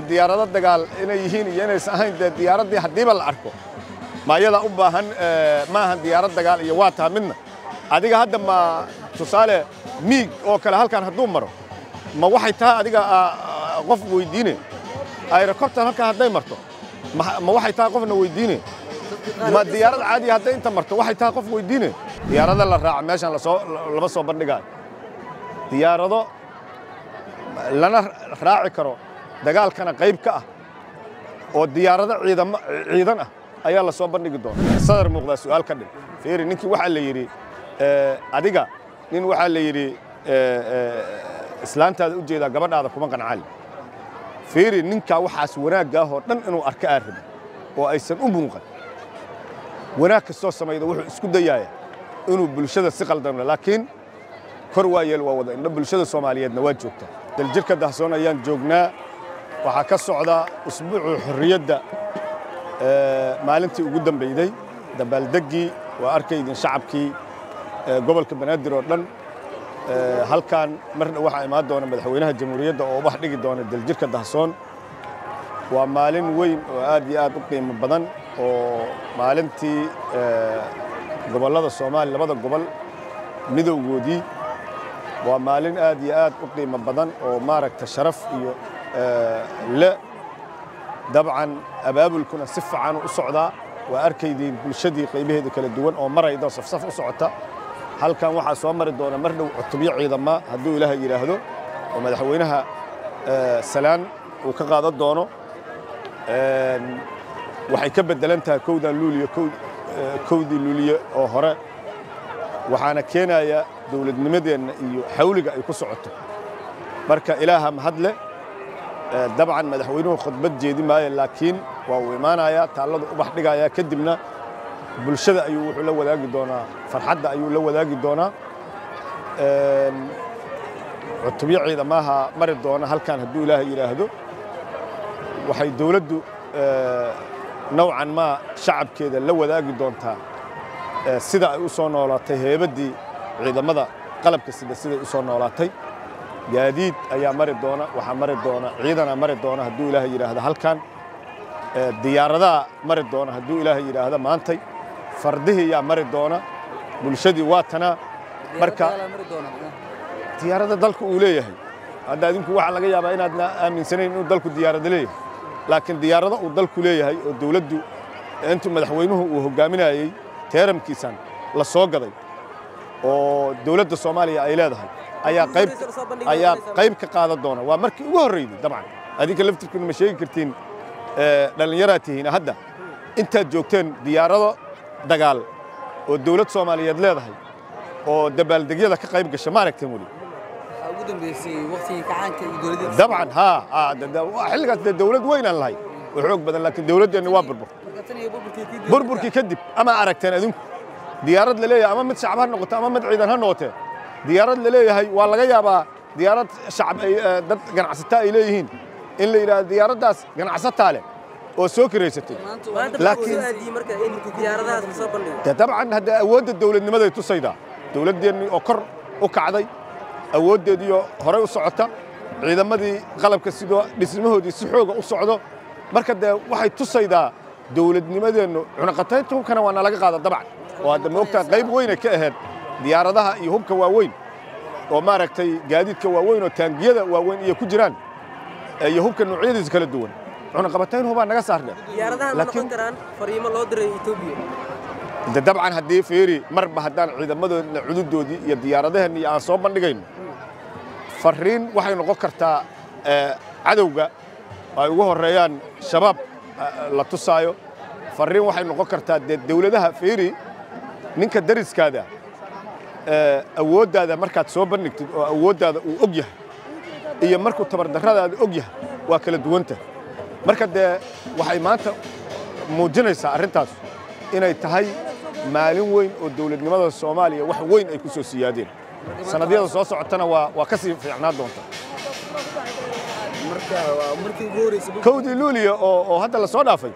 diyaarado dagaal inay yihiin iyo inaysan ahayn dee diyaaraddii haddiiba la arko ma ayadaa u baahan ma ahan diyaarad dagaal iyo waa taha midna. Adiga hadda ma tusaale miig oo kale halkan hadduu maro ma waxay tahay adiga qof weydiine? Ayrocopter halkan hadday marto ma waxay tahay qofna weydiine? Ma diyaarad caadiya hadday inta marto waxay tahay qof weydiine? Diyaarado la raaca meeshan la soo lama soo bandhigaayo diyaarado lana raaci karo dagaalkana qayb ka ah oo diyaarado ciidan ah ayaa la bandhigi doona sadar muuqdaa su'aal ka dhig. Fiiri ninkii waxaa la yidhi adiga nin waxaa la yidhi islaantaada u jeedaa gabadhaada kuma qancali fiiri ninkaa waxaas wanaaggaahoo dhan inuu arka aa oo aysan u muuqan. Wanaag kastoo samayda wuxuu isku dayaaya inuu bulshada si qaldamna laakiin kor waa yeel waa wada indho bulshada soomaaliyeedna waa joogtaa. Daljirka dahsoon ayaan joognaa waxaa ka socda usbuucu xorriyadda maalintii ugu dambayday dabaaldeggii waa arkaydin shacabkii gobolka banaadir oo dhan halkan marna waxaa imaan doona madaxweynaha jamhuuriyadda oo ubax dhigi doona daljirka dahsoon. Waa maalin weyn oo aad iyo aad u qiimo badan oo maalintii gobollada soomaaliya labada gobol midowgoodii. Waa maalin aad iyo aad u qiimo badan oo maaragta sharaf iyo le dabcan abaabulkuna si fiican u socdaa waa arkaydiin bulshadii qaybaheeda kala duwan oo marayda safsaf u socota halkan waxaa soo mari doona mar dhow cutubyo ciidama hadduu ilaaha yidhaahdo oo madaxweynaha salaan uu ka qaadan doono waxay ka beddelan tahay kowdan luuliyo kowdii luuliye oo hore waxaana keenaya dowladnimadeenna iyo xawliga ay ku socoto marka ilaaha mahadle dabcan madaxweynuhu khudbad jeedi maayo laakiin waa uu imaanayaa taalladu ubax dhigayaa kadibna bulshada ayuu wuxuu la wadaagi doonaa farxadda ayuu la wadaagi doonaa. Cutubyo ciidamaha mari doona halkan hadduu ilaaha yidhaahdo waxay dowladdu nowcan maa shacabkeeda la wadaagi doontaa? Sida ay u soo noolaatay heebaddii ciidamada qalabka sida siday u soo noolaatay gaadiid ayaa mari doona waxaa mari doona ciidanaa mari doona hadduu ilaaha yidhaahdo. Halkan diyaaradaha mari doona hadduu ilaaha yidhaahdo maantay fardihii yaa mari doona bulshadii waa tanaa marka diyaaradda dalku uu leeyahay. Hadda adinku waxaa laga yaabaa inaadna aaminsanayn inuu dalku diyaaradda leeyahay. Laakiin diyaarado uu dalku leeyahay oo dowladdu intuu madaxweynuhu uu hoggaaminayey teeramkiisan la soo gaday oo dowladda soomaaliya ay leedahay ayaa qayb ka qaadan doona. Waa markii ugu horreyday dabcan. Adinka laftirkiina ma sheegi kartiin dhallinyaraad tihiin. Hadda intaad joogteen diyaarado dagaal oo dowlad soomaaliyeed leedahay oo dabaaldegyada ka qayb gasha ma aragteen weli dabcan haa xilligaas dee dowlad weynaan lahay. Oo xoog badan laakiin dowladdeenna waa burbur. Burburkii kadib ama aragteen adinku diyaarad la leeyahay ama mid shacab ha noqoto ama mid ciidan ha noqotee diyaarad la leeyahay waa laga yaabaa diyaarad ay dad ganacsataa ay leeyihiin. In la yidhaahdo diyaaraddaas ganacsataa leh oo soo kiraysatay laakiin dabcan hadda awoodda dowladnimaday tusaydaa dowladdeennii oo kor u kacday awooddeediioo horey u socota ciidamadii qalabka sidoo dhismahoodii si xooga u socdo. Marka dee waxay tusaydaa dowladnimadeennu cunaqataynta hubkana waa nalaga qaada dabcan. Oo hadda moogtaa qayb weynay ka ahayd diyaaradaha iyo hubka waaweyn oo maaragtay gaadiidka waaweyn oo taangiyada waaweyn iyo ku jiraan iyo hubka noocyadiisa kala duwan. Cunaqabatayn hubaa naga saarneen de dabcan haddii fiiri marba haddaan ciidamadoodna cududoodii iyo diyaaradaheenna iyo aan soo bandhigayno. Farriin waxay noqon kartaa cadowga ay ugu horreeyaan shabaab la tusaayo. Farriin waxay noqon kartaa dee dawladaha fiiri ninka dariskaada awooddaada markaad soo bandhigtid oo awooddaada uu og yahay iyo markuu tabardarradaada og yahay waa kala duwanta. Marka dee waxay maanta muujinaysaa arrintaas inay tahay maalin weyn oo dowladnimada soomaaliya wax weyn ay ku soo siyaadeen. Sannadyada soo socotana waa waa ka sii fiicnaa doonta. Kowdii luuliya oo oo hadda la soo dhaafay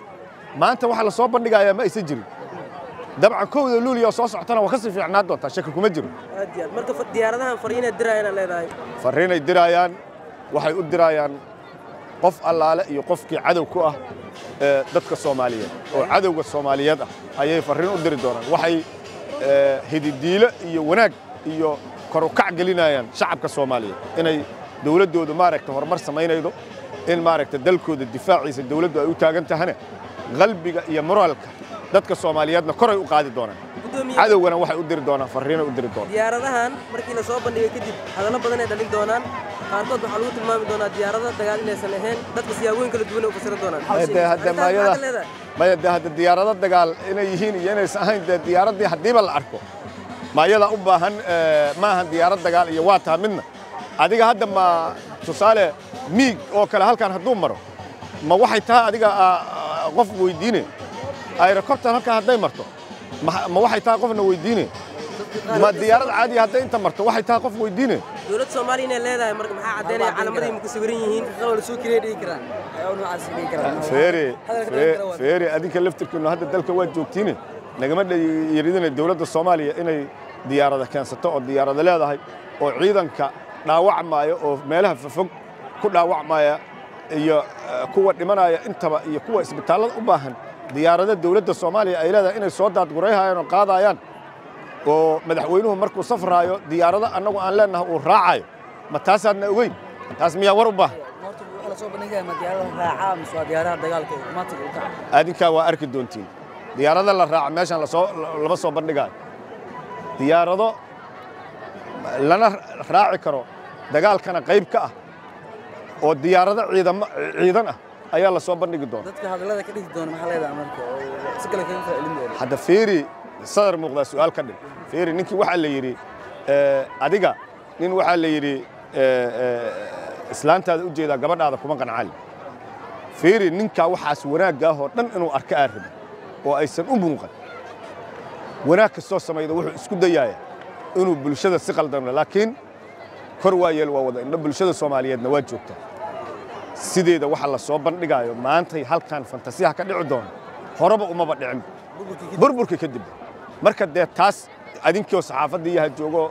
maanta waxa la soo bandhigayaa ma aysan jirin dabcan kowda luuliya oo soo socotana waa ka sii fiicnaa doontaa? Shaki kuma jiro. Aad iyo aad. Marka diyaaradahan fariinay dirayaan leedahay. Farriinay diraayaan waxay u diraayaan qof allaale iyo qofkii cadow ku ah ee, dadka soomaaliyeed. Oo cadowga soomaaliyeed ah ayay farriin u diri doonaan. Waxay hididiilo iyo wanaag iyo kor u kac gelinayaan shacabka soomaaliyeed inay dowladdoodu maaragta horumar samaynaydo in maaragta dalkooda difaaciisa dowladdu ay u taagan tahane qalbiga iyo moraalka dadka soomaaliyeedna koray u qaadi doonaan. Cadowgana waxay u diri doonaan farriinay u diri doonaan. Diyaaradahan markii la soo bandhigay kadib hadallo badan ay dhalin doonaan. Qaarkood waxaa lagu tilmaami doonaa diyaarada dagaal inaysan ahayn dadka siyaabooyin kala duwan ay u fasiran doonaan. Maya dee hadda diyaarado dagaal inay yihiin iyo inaysan ahayn dee diyaaraddii haddiiba la arko mayada u baahan eh, ma ahan diyaarad dagaal iyo waa taha midna. Adiga hadda ma tusaale miig oo kale halkan hadduu maro ma waxay tahay adiga ah, ah, qof weydiine aerocopter halkan hadday marto ma waxay tahay qofna weydiine? Ma diyaarad caadiya hadday inta marto waxay tahay qof weydiine? Dowladda soomaaliya inay leedahay marka maxaa caddaynaya calamadii ma ku sawiran yihiin? Qalab soo kirey dhigi karaan ayaa noocaas dhigi karaan feere adinka laftirkiinu hadda dalka waa joogtiine. Nagama yeridina dowladda soomaaliya inay diyaarada keensato oo diyaarada leedahay oo ciidanka dhaawacmaya oo meelaha fofog ku dhaawacmaya iyo eh, kuwa dhimanaya intaba iyo kuwa isbitaallada u baahan diyaarada dowladda soomaaliya ay leedahay inay soo daadgurayhayaan oo qaadayaan. Oo madaxweynuhu markuu safraayo diyaarado annagu aan leennahay uu raacayo. Ma taasaadna ogeyn? Taas miyaa war u baahan adinkaa waa arki doontiin. Diyaarado la raaca meeshaan lama soo bandhigaayo. Diyaarado lana raaci karo dagaalkana qayb ka ah oo diyaarado ciidan ah ayaa la soo bandhigi doona dadka hadallada ka dhigi doona maxaa leedahay marka? Si kale kaga faa'iidin doona hadda feeri sadar muuqdaa su'aal ka dhig. Feeri ninkii waxaa la yidhi eh, adiga nin waxaa la yidhi eh, eh, islaantaada u jeedaa gabadhaada kuma qancali feeri ninkaa waxaas wanaagga ah oo dhan inuu arka aa rabin oo aysan u muuqan. Wanaag kastoo samayda wuxuu isku dayaaya inuu bulshada si qaldamno laakiin kor waa yeel waa wada indho bulshada soomaaliyeedna waa joogtaa sideeda waxa la soo bandhigaayo maantay halkan fantasiyaha ka dhici doona horeba umaba dhicin. Burburkii kadib marka dee taas adinkoo saxaafadda iyaha joogo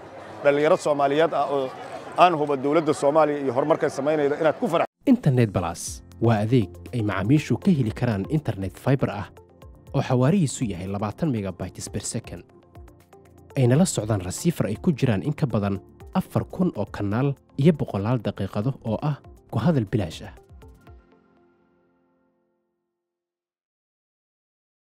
dhallinyaro soomaaliyeed ah oo aan huba dowladda soomaaliya iyo horumarkay samaynayda inaad ku farax. Internet balas waa adeeg ay macaamiishu ka heli karaan internet fiber ah oo xawaarihiisu yahay 20 megabytes per second. Ayna la socdaan rasiifar ay ku jiraan in ka badan afar kun oo kanaal iyo boqolaal daqiiqado oo ah ku hadal bilaash ah